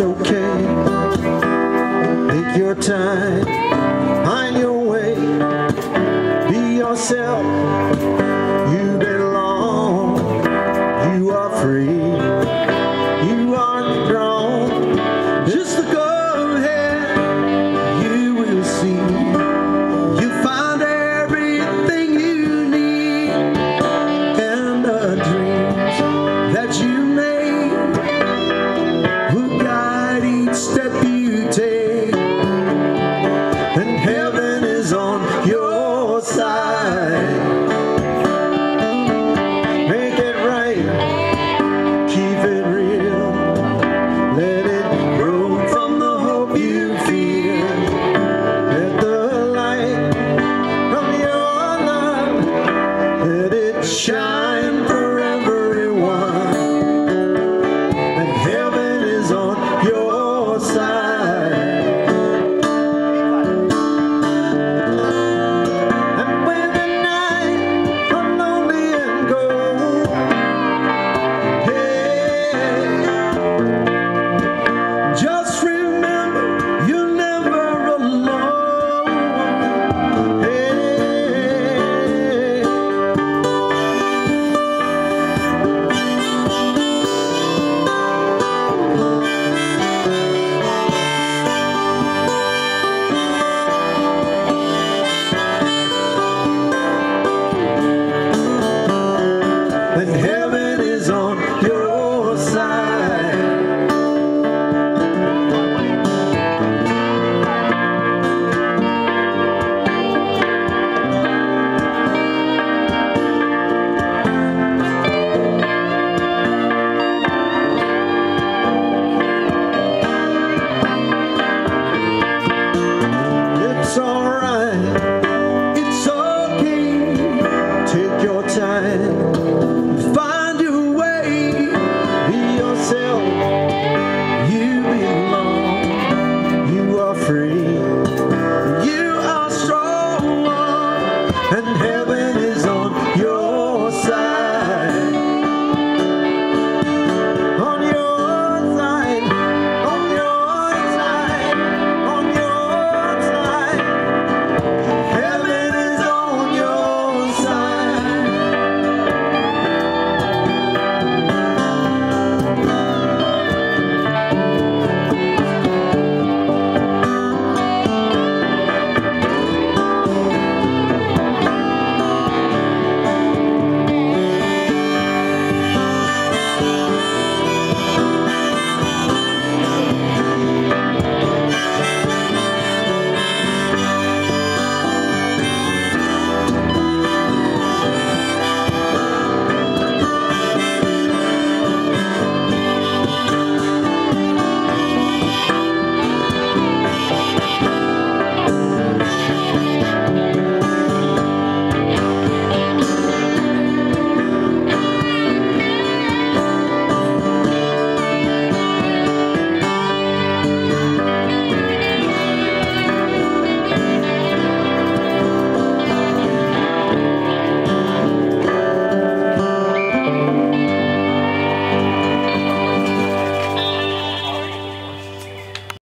it's okay. Take your time, find your way, be yourself. time. Yeah.